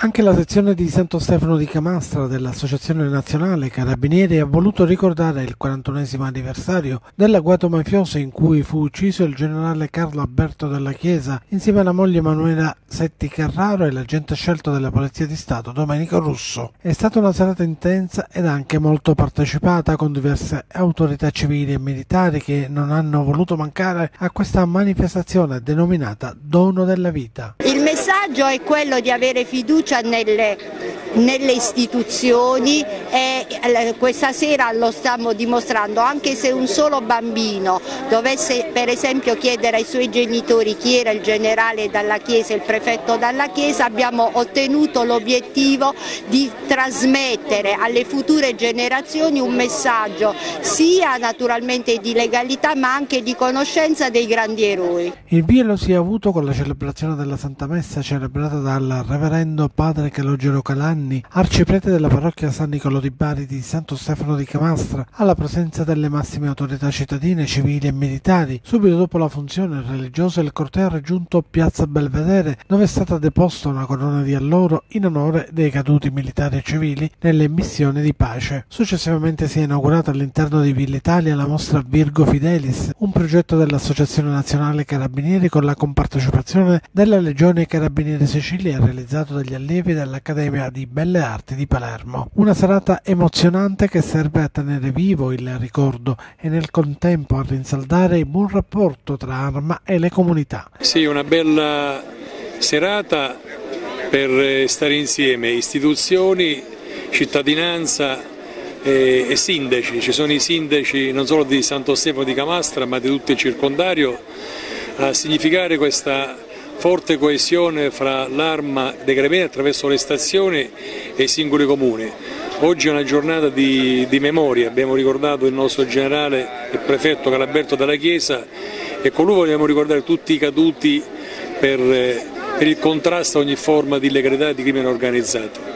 Anche la sezione di Santo Stefano di Camastra dell'Associazione Nazionale Carabinieri ha voluto ricordare il 41 anniversario dell'agguato mafioso in cui fu ucciso il generale Carlo Alberto della Chiesa insieme alla moglie Emanuela Setti Carraro e l'agente scelto della Polizia di Stato Domenico Russo. È stata una serata intensa ed anche molto partecipata con diverse autorità civili e militari che non hanno voluto mancare a questa manifestazione denominata Dono della Vita. Messaggio è quello di avere fiducia nelle, nelle istituzioni e eh, questa sera lo stiamo dimostrando, anche se un solo bambino dovesse per esempio chiedere ai suoi genitori chi era il generale dalla Chiesa il prefetto dalla Chiesa, abbiamo ottenuto l'obiettivo di trasmettere alle future generazioni un messaggio sia naturalmente di legalità ma anche di conoscenza dei grandi eroi. Il via lo si è avuto con la celebrazione della Santa Messa celebrata dal reverendo padre Calogero Calanni, arciprete della parrocchia San Nicolo di Bari di Santo Stefano di Camastra, alla presenza delle massime autorità cittadine, civili e militari. Subito dopo la funzione religiosa il corteo ha raggiunto Piazza Belvedere, dove è stata deposta una corona di alloro in onore dei caduti militari e civili nelle missioni di pace. Successivamente si è inaugurata all'interno di Villa Italia la mostra Virgo Fidelis, un progetto dell'Associazione Nazionale Carabinieri con la compartecipazione della Legione Carabinieri Sicilia realizzato dagli allievi dell'Accademia di Belle Arti di Palermo. Una serata emozionante che serve a tenere vivo il ricordo e nel contempo a rinsaldare il buon rapporto tra Arma e le comunità. Sì, una bella serata per stare insieme, istituzioni, cittadinanza e, e, sindaci, ci sono i sindaci non solo di Santo Stefano di Camastra ma di tutto il circondario a significare questa forte coesione fra l'arma dei carabinieri attraverso le stazioni e i singoli comuni. Oggi è una giornata di, di, memoria, abbiamo ricordato il nostro generale, il prefetto Calaberto della Chiesa e con lui vogliamo ricordare tutti i caduti per, per il contrasto a ogni forma di illegalità e di crimine organizzato.